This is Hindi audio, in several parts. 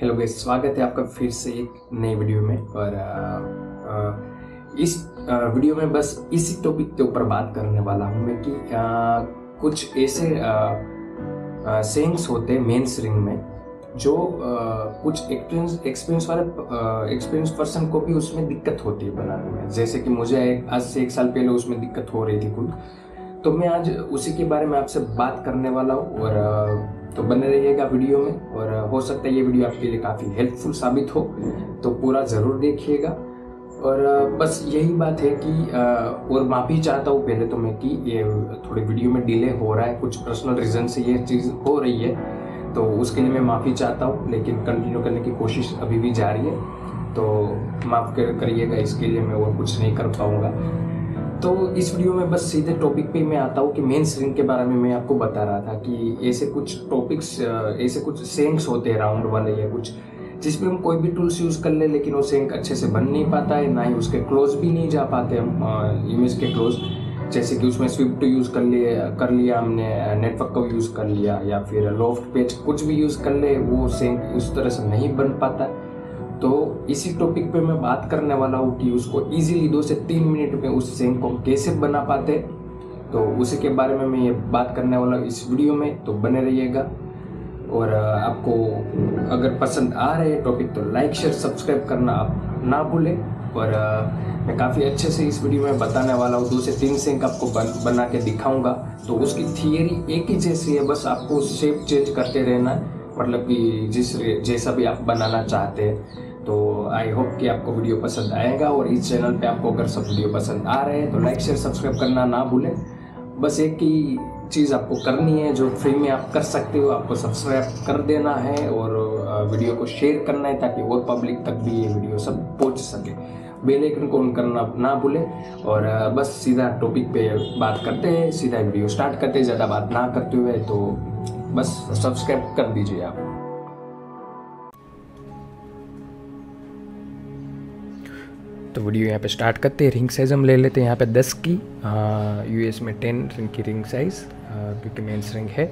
हेलो गाइस स्वागत है आपका फिर से एक नई वीडियो में और आ, आ, इस आ, वीडियो में बस इसी टॉपिक के ऊपर बात करने वाला हूँ मैं कि आ, कुछ ऐसे सेंग्स होते हैं मेन रिंग में जो आ, कुछ एक्सपीरियंस एक्सपीरियंस वाले एक्सपीरियंस पर्सन को भी उसमें दिक्कत होती है बनाने में। जैसे कि मुझे एक, आज से एक साल पहले उसमें दिक्कत हो रही थी कुल तो मैं आज उसी के बारे में आपसे बात करने वाला हूँ और तो बने रहिएगा वीडियो में और हो सकता है ये वीडियो आपके लिए काफ़ी हेल्पफुल साबित हो तो पूरा ज़रूर देखिएगा। और बस यही बात है कि और माफ़ी चाहता हूँ पहले तो मैं कि ये थोड़ी वीडियो में डिले हो रहा है, कुछ पर्सनल रीज़न से ये चीज़ हो रही है तो उसके लिए मैं माफ़ी चाहता हूँ, लेकिन कंटिन्यू करने की कोशिश अभी भी जारी है तो माफ़ करिएगा, इसके लिए मैं और कुछ नहीं कर पाऊँगा। तो इस वीडियो में बस सीधे टॉपिक पे मैं आता हूँ कि मेन स्ट्रिंग के बारे में मैं आपको बता रहा था कि ऐसे कुछ टॉपिक्स ऐसे कुछ सेंक्स होते हैं राउंड वाले या कुछ, जिसमें हम कोई भी टूल्स यूज़ कर ले, लेकिन वो सेंक अच्छे से बन नहीं पाता है, ना ही उसके क्लोज भी नहीं जा पाते हम इमेज के क्लोज जैसे कि उसमें स्विफ्ट यूज़ कर लिए, कर लिया हमने नेटवर्क का यूज़ कर लिया, या फिर लॉफ्ट पेज कुछ भी यूज़ कर ले, वो सेंक उस तरह से नहीं बन पाता। तो इसी टॉपिक पे मैं बात करने वाला हूँ कि उसको इजीली दो से तीन मिनट में उस सेंग को कैसे बना पाते तो उसी के बारे में मैं ये बात करने वाला हूँ इस वीडियो में तो बने रहिएगा। और आपको अगर पसंद आ रहे टॉपिक तो लाइक शेयर सब्सक्राइब करना आप ना भूलें। और मैं काफ़ी अच्छे से इस वीडियो में बताने वाला हूँ दो से तीन सेंक आपको बन, बना के दिखाऊँगा। तो उसकी थियरी एक ही जैसी है बस आपको शेप चेंज करते रहना मतलब कि जिस जैसा भी आप बनाना चाहते हैं। तो आई होप कि आपको वीडियो पसंद आएगा और इस चैनल पे आपको अगर सब वीडियो पसंद आ रहे हैं तो लाइक शेयर सब्सक्राइब करना ना भूलें। बस एक ही चीज़ आपको करनी है, जो फ्री में आप कर सकते हो, आपको सब्सक्राइब कर देना है और वीडियो को शेयर करना है ताकि और पब्लिक तक भी ये वीडियो सब पहुँच सके। बेल आइकन को ऑन करना ना भूलें और बस सीधा टॉपिक पे बात करते हैं, सीधा वीडियो स्टार्ट करते हैं, ज़्यादा बात ना करते हुए तो बस सब्सक्राइब कर दीजिए आप। तो वीडियो यहाँ पे स्टार्ट करते हैं। रिंग साइज़ हम ले लेते हैं यहाँ पे 10 की। यूएस में 10 रिंग की रिंग साइज़ क्योंकि मेंस रिंग है।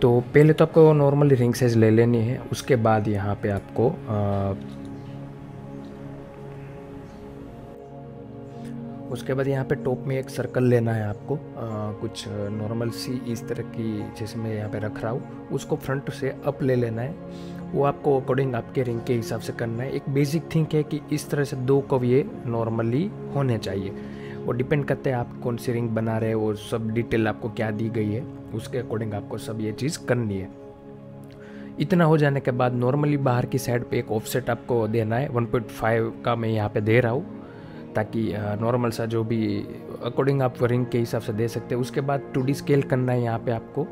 तो पहले तो आपको नॉर्मली रिंग साइज़ ले लेनी है। उसके बाद यहाँ पे आपको उसके बाद यहाँ पे टॉप में एक सर्कल लेना है आपको। आ, कुछ नॉर्मल सी इस तरह की जैसे मैं यहाँ पे रख रहा हूँ। उसको फ्रंट से अप ले लेना है। वो आपको अकॉर्डिंग आपके रिंग के हिसाब से करना है। एक बेसिक थिंक है कि इस तरह से दो कव ये नॉर्मली होने चाहिए। वो डिपेंड करते हैं आप कौन सी रिंग बना रहे हो। सब डिटेल आपको क्या दी गई है। उसके अकॉर्डिंग आपको सब ये चीज़ करनी है। इतना हो जाने के बाद नॉर्मली बाहर की साइड पे एक ऑफसेट आपको देना है। 1.5 का मैं यहाँ पे दे रहा हूँ। ताकि नॉर्मल सा जो भी अकॉर्डिंग आप रिंग के हिसाब से दे सकते हैं। उसके बाद टू स्केल करना है यहाँ पे आपको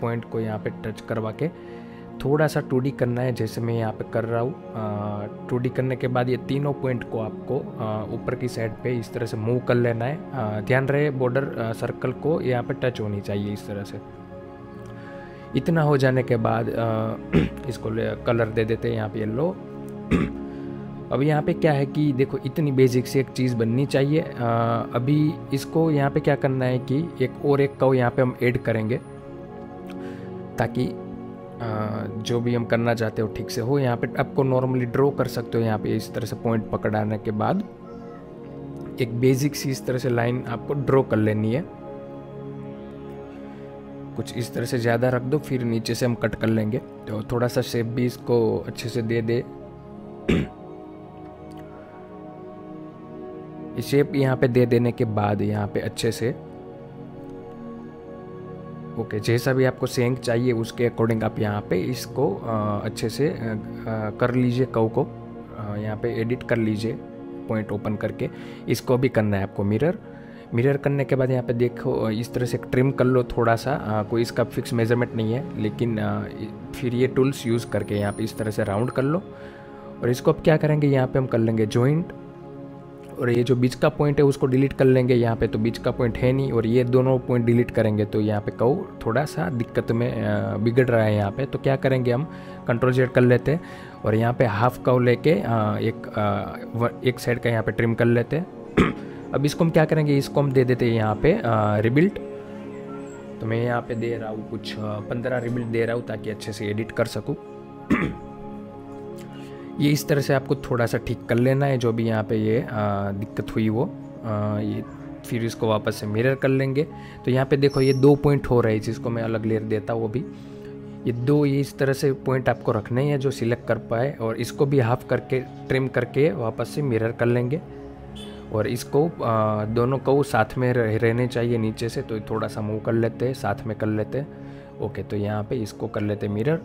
पॉइंट को यहाँ पे टच करवा के। थोड़ा सा टू करना है, जैसे मैं यहाँ पे कर रहा हूँ। टू करने के बाद ये तीनों पॉइंट को आपको ऊपर की साइड पे इस तरह से मूव कर लेना है। ध्यान रहे बॉर्डर सर्कल को यहाँ पे टच होनी चाहिए इस तरह से। इतना हो जाने के बाद इसको कलर दे देते हैं यहाँ पे येल्लो अब यहाँ पे क्या है कि देखो इतनी बेसिक सी एक चीज़ बननी चाहिए। आ, अभी इसको यहाँ पे क्या करना है कि एक और एक कव यहाँ पे हम ऐड करेंगे ताकि जो भी हम करना चाहते हो ठीक से हो। यहाँ पे आपको नॉर्मली ड्रॉ कर सकते हो यहाँ पे इस तरह से पॉइंट पकड़ाने के बाद। एक बेसिक सी इस तरह से लाइन आपको ड्रॉ कर लेनी है। कुछ इस तरह से ज़्यादा रख दो फिर नीचे से हम कट कर लेंगे। तो थोड़ा सा शेप भी इसको अच्छे से दे दे। शेप यहाँ पे दे देने के बाद यहाँ पे अच्छे से। ओके जैसा भी आपको सेंग चाहिए उसके अकॉर्डिंग आप यहाँ पे इसको अच्छे से कर लीजिए कव को। यहाँ पे एडिट कर लीजिए पॉइंट ओपन करके। इसको भी करना है आपको मिरर मिरर करने के बाद यहाँ पे देखो इस तरह से ट्रिम कर लो थोड़ा सा। आ, कोई इसका फिक्स मेज़रमेंट नहीं है लेकिन आ, फिर ये टूल्स यूज़ करके यहाँ पे इस तरह से राउंड कर लो। और इसको अब क्या करेंगे यहाँ पे हम कर लेंगे जॉइंट और ये जो बीच का पॉइंट है, उसको डिलीट कर लेंगे। यहाँ पे तो बीच का पॉइंट है नहीं और ये दोनों पॉइंट डिलीट करेंगे। तो यहाँ पे कऊ थोड़ा सा दिक्कत में बिगड़ रहा है यहाँ पे। तो क्या करेंगे हम? कंट्रोल जेड कर लेते और यहाँ पे हाफ़ कव लेके एक एक साइड का यहाँ पे ट्रिम कर लेते अब इसको हम क्या करेंगे? इसको हम दे देते हैं यहाँ पे रिबिल्ट तो मैं यहाँ पे दे रहा हूँ कुछ पंद्रह रिबिल्ट दे रहा हूँ ताकि अच्छे से एडिट कर सकूँ। ये इस तरह से आपको थोड़ा सा ठीक कर लेना है जो भी यहाँ पे ये आ, दिक्कत हुई वो। आ, ये फिर इसको वापस से मिरर कर लेंगे। तो यहाँ पे देखो ये दो पॉइंट हो रहे जिसको मैं अलग लेयर देता वो भी। ये दो ये इस तरह से पॉइंट आपको रखने हैं जो सिलेक्ट कर पाए और इसको भी हाफ़ करके ट्रिम करके वापस से मिरर कर लेंगे। और इसको आ, दोनों को साथ में रह, रहने चाहिए नीचे से तो थोड़ा सा मूव कर लेते हैं साथ में कर लेते हैं। ओके तो यहाँ पे इसको कर लेते मिरर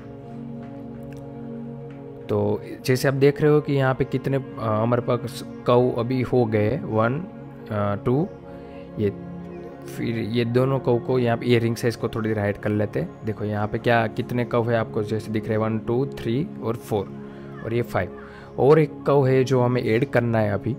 तो जैसे आप देख रहे हो कि यहाँ पे कितने हमारे पास कौ अभी हो गए। वन टू, ये फिर ये दोनों कौ को यहाँ पे ये रिंग साइज़ को थोड़ी देर हाइड कर लेते। हैं देखो यहाँ पे क्या, कितने कव है आपको जैसे दिख रहे हैं? वन, टू, थ्री और फोर और ये फाइव और एक कव है जो हमें ऐड करना है अभी।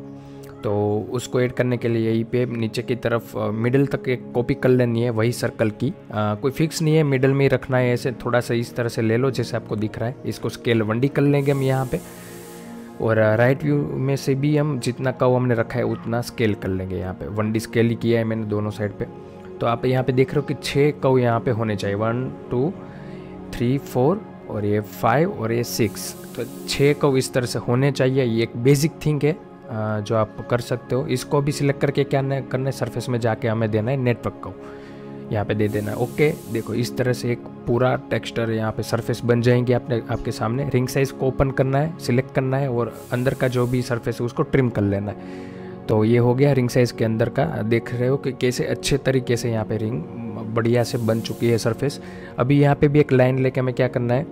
तो उसको ऐड करने के लिए यहीं पे नीचे की तरफ़ मिडिल तक एक कॉपी कर लेनी है वही सर्कल की। आ, कोई फिक्स नहीं है मिडिल में ही रखना है ऐसे थोड़ा सा इस तरह से ले लो जैसे आपको दिख रहा है। इसको स्केल वंडी कर लेंगे हम यहाँ पे। और राइट व्यू में से भी हम जितना कव हमने रखा है उतना स्केल कर लेंगे यहाँ पे। वन डी स्केल ही किया है मैंने दोनों साइड पे। तो आप यहाँ पे देख रहे हो कि छः कव यहाँ पे होने चाहिए। वन टू थ्री फोर और ये फाइव और ये सिक्स तो छः कव इस तरह से होने चाहिए। ये एक बेसिक थिंग है। जो आप कर सकते हो। इसको भी सिलेक्ट करके क्या करना है? सरफेस में जाके हमें देना है नेटवर्क को। यहाँ पे दे देना है। ओके देखो, इस तरह से एक पूरा टेक्सचर यहाँ पे सरफेस बन जाएँगे आपने आपके सामने। रिंग साइज़ को ओपन करना है सिलेक्ट करना है और अंदर का जो भी सरफेस है उसको ट्रिम कर लेना है। तो ये हो गया रिंग साइज़ के अंदर का। देख रहे हो कि कैसे अच्छे तरीके से यहाँ पे रिंग बढ़िया से बन चुकी है सरफेस अभी यहाँ पे भी एक लाइन लेके हमें क्या करना है?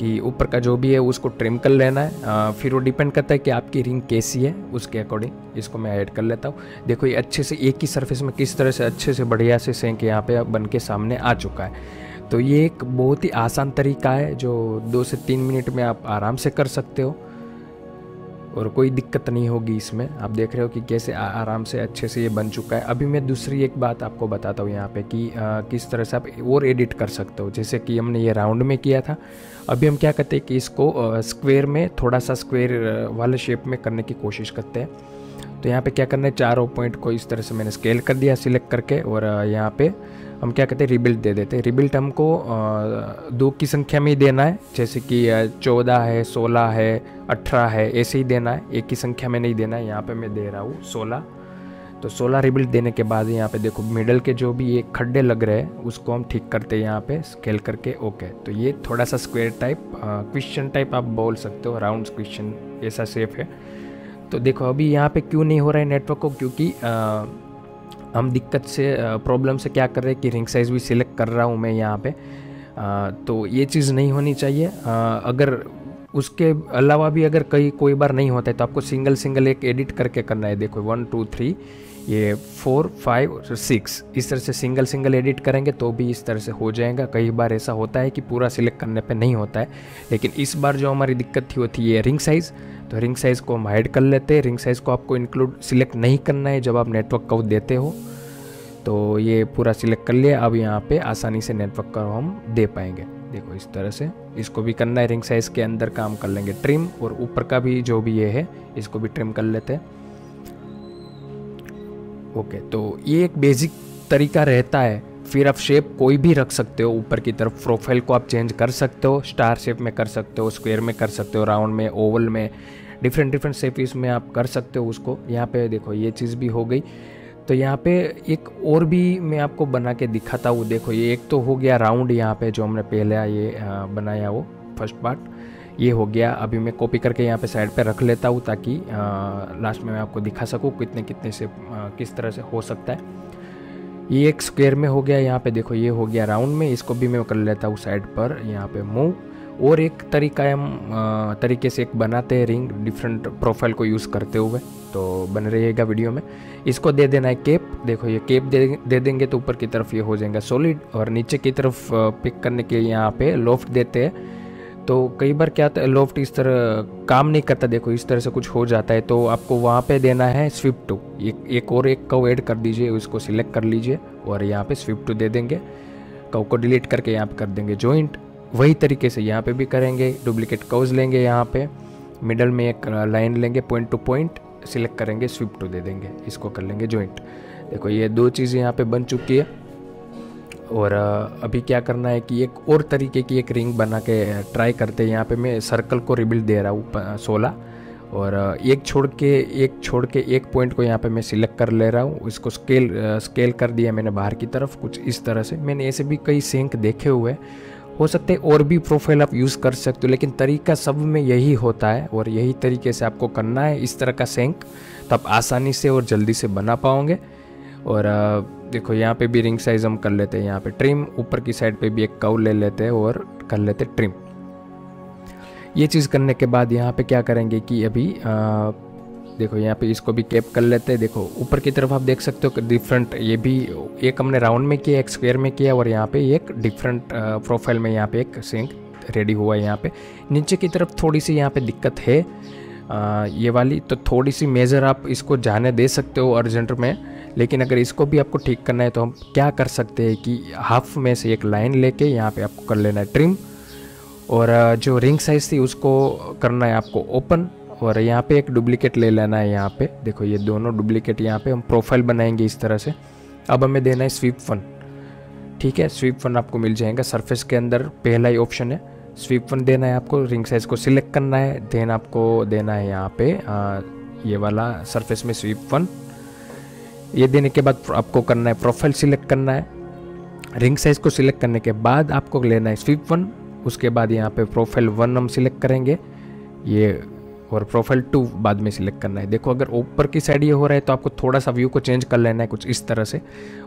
कि ऊपर का जो भी है उसको ट्रिम कर लेना है। आ, फिर वो डिपेंड करता है कि आपकी रिंग कैसी है उसके अकॉर्डिंग इसको मैं ऐड कर लेता हूँ। देखो ये अच्छे से एक ही सरफेस में किस तरह से अच्छे से बढ़िया से सेंक यहाँ पे बन के सामने आ चुका है। तो ये एक बहुत ही आसान तरीका है जो दो से तीन मिनट में आप आराम से कर सकते हो। और कोई दिक्कत नहीं होगी इसमें। आप देख रहे हो कि कैसे आराम से अच्छे से ये बन चुका है। अभी मैं दूसरी एक बात आपको बताता हूँ यहाँ पे कि आ, किस तरह से आप और एडिट कर सकते हो। जैसे कि हमने ये राउंड में किया था। अभी हम क्या करते हैं कि इसको स्क्वेयर में थोड़ा सा स्क्वेयर वाले शेप में करने की कोशिश करते हैं। तो यहाँ पे क्या करना है? चारों पॉइंट को इस तरह से मैंने स्केल कर दिया सिलेक्ट करके और यहाँ पे हम क्या कहते हैं रिबिल्ट दे देते हैं। रिबिल्ट हमको दो की संख्या में ही देना है। जैसे कि चौदह है सोलह है अठारह है ऐसे ही देना है। एक की संख्या में नहीं देना है यहाँ पे मैं दे रहा हूँ सोलह। तो सोलह रिबिल्ट देने के बाद यहाँ पे देखो मिडल के जो भी ये खड्डे लग रहे हैं उसको हम ठीक करते हैं यहाँ पे स्केल करके ओके तो ये थोड़ा सा स्क्वेयर टाइप क्वेश्चन टाइप आप बोल सकते हो राउंड क्वेश्चन ऐसा सेफ़ है। तो देखो अभी यहाँ पे क्यों नहीं हो रहा है नेटवर्क को? क्योंकि आ, हम दिक्कत से प्रॉब्लम से क्या कर रहे हैं कि रिंग साइज़ भी सिलेक्ट कर रहा हूँ मैं यहाँ पे। आ, तो ये चीज़ नहीं होनी चाहिए। आ, अगर उसके अलावा भी अगर कई कोई बार नहीं होता है तो आपको सिंगल सिंगल एक एडिट करके करना है। देखो वन टू थ्री ये फोर फाइव और सिक्स इस तरह से सिंगल सिंगल एडिट करेंगे तो भी इस तरह से हो जाएगा। कई बार ऐसा होता है कि पूरा सिलेक्ट करने पे नहीं होता है, लेकिन इस बार जो हमारी दिक्कत थी वो थी ये रिंग साइज़ तो रिंग साइज़ को हम हाइड कर लेते हैं। रिंग साइज़ को आपको इंक्लूड सिलेक्ट नहीं करना है जब आप नेटवर्क को देते हो। तो ये पूरा सिलेक्ट कर लिया। अब यहाँ पे आसानी से नेटवर्क का हम दे पाएँगे। देखो इस तरह से इसको भी करना है। रिंग साइज़ के अंदर काम कर लेंगे ट्रिम और ऊपर का भी जो भी ये है, इसको भी ट्रिम कर लेते हैं। ओके तो ये एक बेसिक तरीका रहता है। फिर आप शेप कोई भी रख सकते हो, ऊपर की तरफ़ प्रोफ़ाइल को आप चेंज कर सकते हो स्टार शेप में कर सकते हो स्क्वायर में कर सकते हो राउंड में ओवल में डिफरेंट डिफरेंट शेप इसमें आप कर सकते हो उसको। यहाँ पे देखो, ये चीज़ भी हो गई। तो यहाँ पे एक और भी मैं आपको बना के दिखाता हूँ। देखो, ये एक तो हो गया राउंड यहाँ पे जो हमने पहले ये बनाया वो फ़र्स्ट पार्ट ये हो गया। अभी मैं कॉपी करके यहाँ पे साइड पे रख लेता हूँ ताकि लास्ट में मैं आपको दिखा सकूँ कितने कितने से आ, किस तरह से हो सकता है। ये एक स्क्वेयर में हो गया यहाँ पे देखो ये हो गया राउंड में इसको भी मैं कर लेता हूँ साइड पर यहाँ पे मूव और एक तरीका हम तरीके से एक बनाते हैं रिंग डिफरेंट प्रोफ़ाइल को यूज़ करते हुए तो बन रहेगा वीडियो में। इसको दे देना है केप देखो ये केप दे दे देंगे तो ऊपर की तरफ़ ये हो जाएगा सॉलिड और नीचे की तरफ़ पिक करने के लिए यहाँ पे लोफ्ट देते हैं। तो कई बार क्या लोफ्ट इस तरह काम नहीं करता देखो इस तरह से कुछ हो जाता है तो आपको वहाँ पे देना है स्विफ्ट टू एक, एक और एक कव ऐड कर दीजिए उसको सिलेक्ट कर लीजिए और यहाँ पे स्विफ्ट टू दे देंगे। कव को डिलीट करके यहाँ पे कर देंगे जॉइंट वही तरीके से यहाँ पे भी करेंगे डुप्लीकेट कौज लेंगे यहाँ पे। मिडल में एक लाइन लेंगे पॉइंट टू पॉइंट सिलेक्ट करेंगे स्विप टू दे देंगे इसको कर लेंगे जॉइंट देखो ये दो चीज़ें यहाँ पे बन चुकी है। और अभी क्या करना है कि एक और तरीके की एक रिंग बना के ट्राई करते हैं। यहाँ पे मैं सर्कल को रिबिल्ड दे रहा हूँ सोलह। और एक छोड़ के, एक छोड़ के एक पॉइंट को यहाँ पे मैं सिलेक्ट कर ले रहा हूँ। इसको स्केल स्केल कर दिया मैंने बाहर की तरफ़, कुछ इस तरह से। मैंने ऐसे भी कई सेंक देखे हुए हो सकते हैं और भी प्रोफ़ाइल आप यूज़ कर सकते हो, लेकिन तरीका सब में यही होता है और यही तरीके से आपको करना है। इस तरह का सेंक तो आप आसानी से और जल्दी से बना पाओगे। और देखो यहाँ पे भी रिंग साइज़ हम कर लेते हैं यहाँ पे ट्रिम ऊपर की साइड पे भी एक कव ले लेते हैं और कर लेते ट्रिम ये चीज़ करने के बाद यहाँ पे क्या करेंगे कि अभी आ, देखो यहाँ पे इसको भी कैप कर लेते हैं देखो ऊपर की तरफ़ आप देख सकते हो कि डिफरेंट ये भी एक हमने राउंड में किया एक स्क्वेयर में किया और यहाँ पे एक डिफरेंट प्रोफ़ाइल में यहाँ पे एक सिंक रेडी हुआ है यहाँ पे. नीचे की तरफ़ थोड़ी सी यहाँ पे दिक्कत है आ, ये वाली तो थोड़ी सी मेज़र आप इसको जाने दे सकते हो अर्जेंट में. लेकिन अगर इसको भी आपको ठीक करना है तो हम क्या कर सकते हैं कि हाफ़ में से एक लाइन लेके यहाँ पे आपको कर लेना है ट्रिम और जो रिंग साइज़ थी उसको करना है आपको ओपन और यहाँ पे एक डुप्लीकेट ले लेना है यहाँ पे। देखो ये दोनों डुप्लीकेट यहाँ पे हम प्रोफ़ाइल बनाएँगे इस तरह से। अब हमें देना है स्वीप फन ठीक है स्वीप फन आपको मिल जाएगा। सरफेस के अंदर पहला ही ऑप्शन है। स्वीप फन देना है आपको। रिंग साइज़ को सिलेक्ट करना है। देन आपको देना है यहाँ पे आ, ये वाला सरफेस में स्वीप फन ये देने के बाद आपको करना है प्रोफ़ाइल सिलेक्ट करना है। रिंग साइज़ को सिलेक्ट करने के बाद आपको लेना है स्वीप वन उसके बाद यहाँ पे प्रोफ़ाइल वन हम सिलेक्ट करेंगे। ये और प्रोफ़ाइल टू बाद में सिलेक्ट करना है। देखो, अगर ऊपर की साइड ये हो रहा है तो आपको थोड़ा सा व्यू को चेंज कर लेना है कुछ इस तरह से।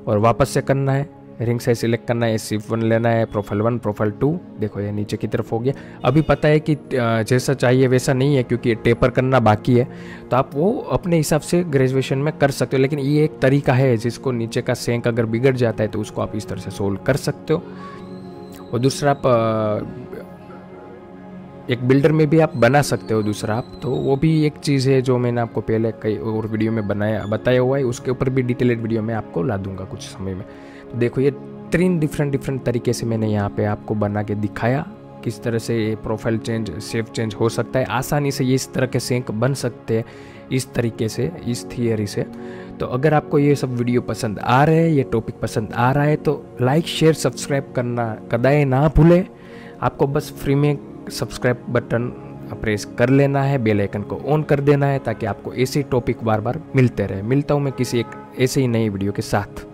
और वापस से करना है। रिंग साइज़ सिलेक्ट करना है सिफ वन लेना है प्रोफ़ाइल वन प्रोफ़ाइल टू देखो ये नीचे की तरफ़ हो गया। अभी पता है कि जैसा चाहिए वैसा नहीं है क्योंकि टेपर करना बाकी है। तो आप वो अपने हिसाब से ग्रेजुएशन में कर सकते हो, लेकिन ये एक तरीका है जिसको नीचे का सेंक अगर बिगड़ जाता है तो उसको आप इस तरह से सोल्व कर सकते हो। और दूसरा आप एक बिल्डर में भी आप बना सकते हो दूसरा आप। तो वो भी एक चीज़ है जो मैंने आपको पहले कई और वीडियो में बनाया, बताया हुआ है। उसके ऊपर भी डिटेलेड वीडियो में आपको ला दूँगा कुछ समय में। देखो, ये तीन डिफरेंट डिफरेंट तरीके से मैंने यहाँ पे आपको बना के दिखाया किस तरह से ये प्रोफ़ाइल चेंज सेफ़ चेंज हो सकता है। आसानी से ये इस तरह के सेंक बन सकते हैं इस तरीके से, इस थियरी से। तो अगर आपको ये सब वीडियो पसंद आ रहे हैं, ये टॉपिक पसंद आ रहा है तो लाइक शेयर सब्सक्राइब करना, कदाए ना भूले। आपको बस फ्री में सब्सक्राइब बटन प्रेस कर लेना है बेल आइकन को ऑन कर देना है, ताकि आपको ऐसे टॉपिक बार बार मिलते रहे। मिलता हूँ मैं किसी एक ऐसे ही नई वीडियो के साथ।